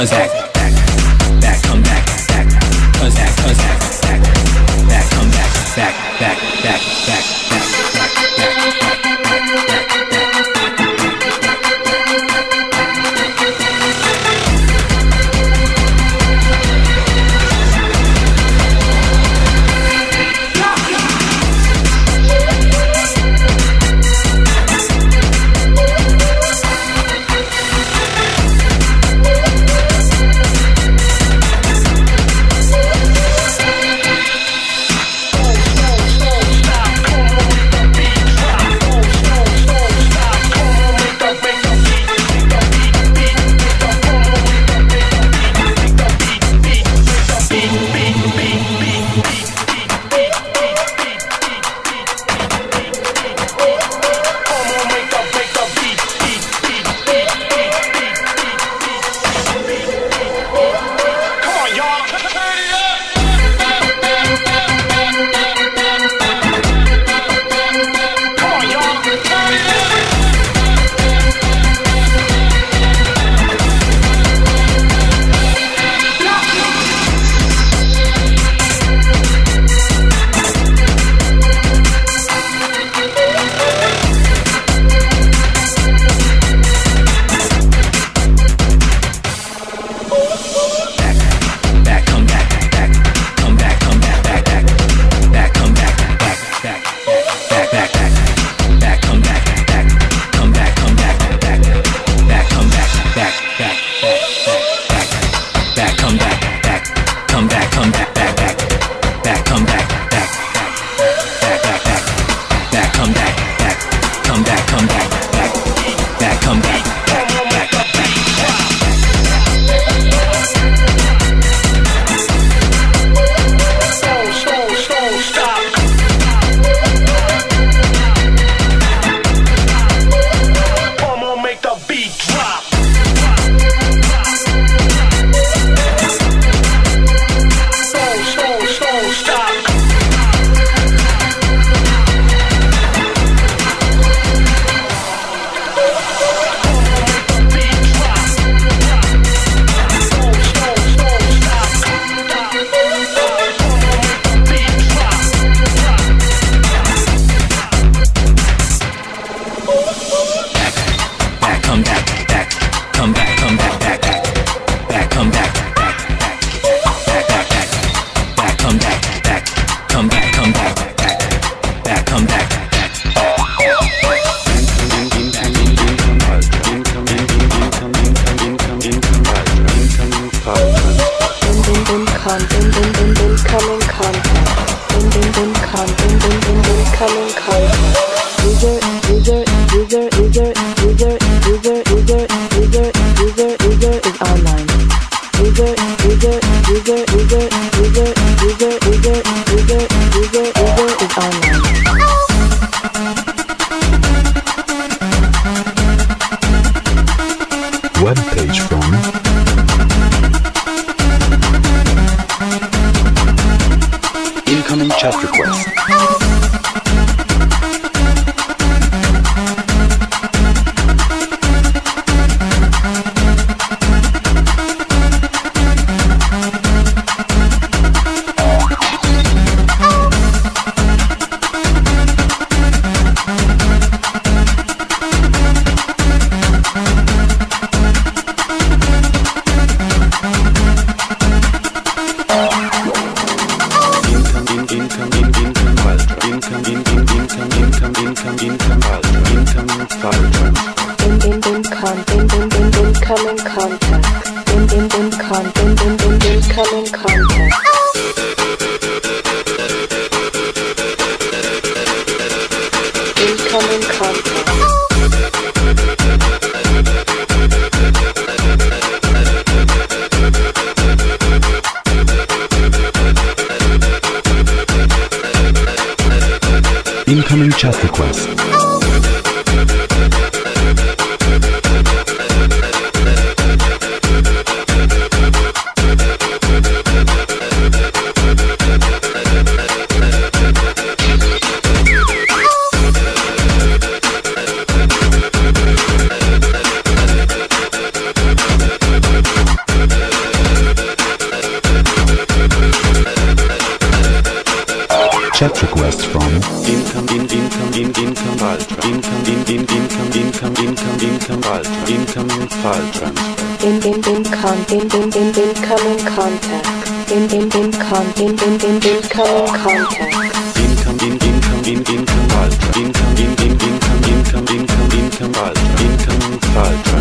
cause I in in in in contact income in income in in culture income in in income in income income in income culture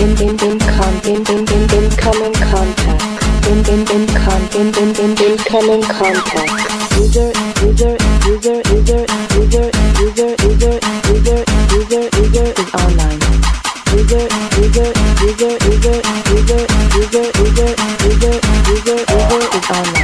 in in income in in in income in contact in in income in in in income in contact in user user in user user in user user user is online user user user user user user user user user user is online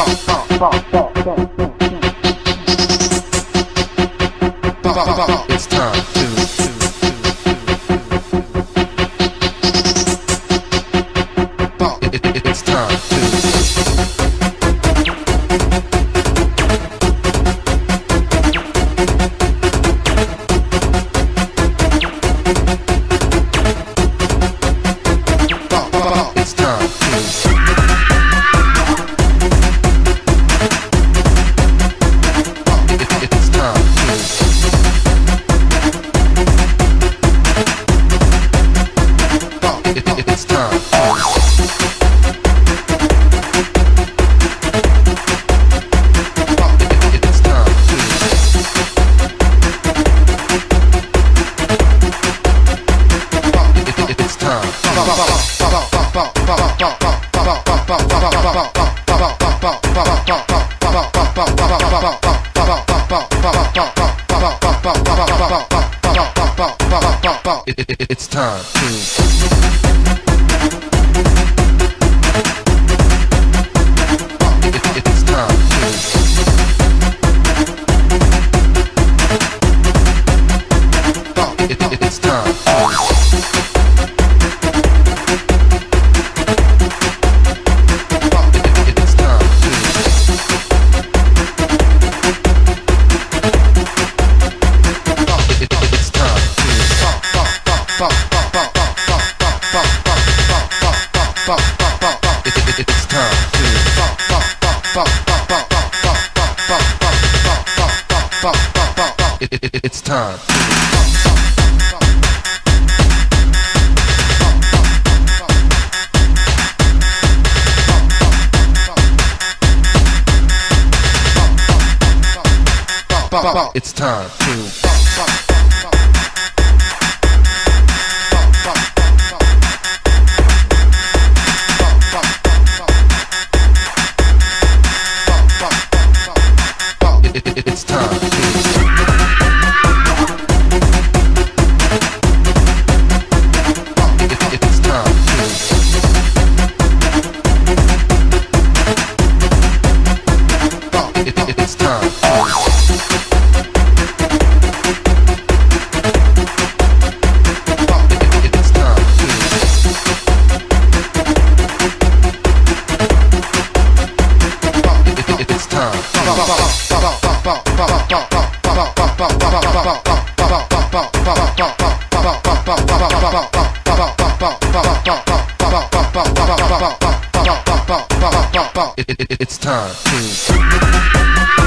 It's time to. it's time. It's time to. It's time to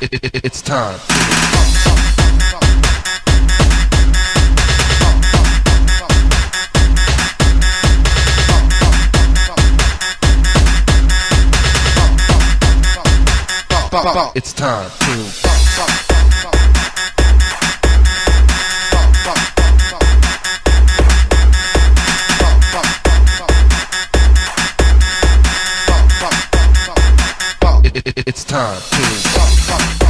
it, it, it, it's time. It's time to It's time to.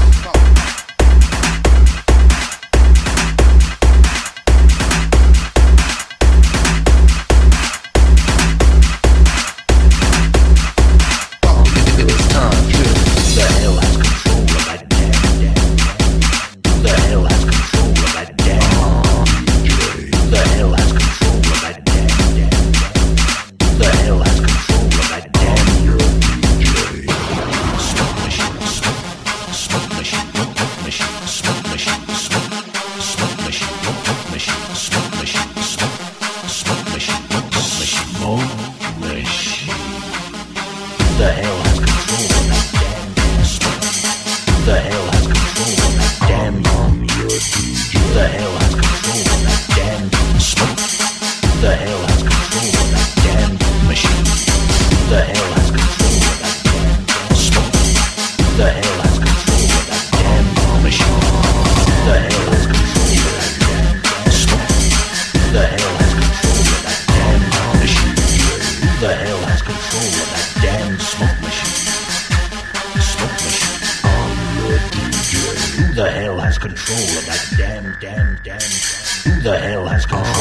the hell has control of that damn, damn, damn, damn? Who the hell has control of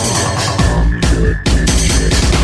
that?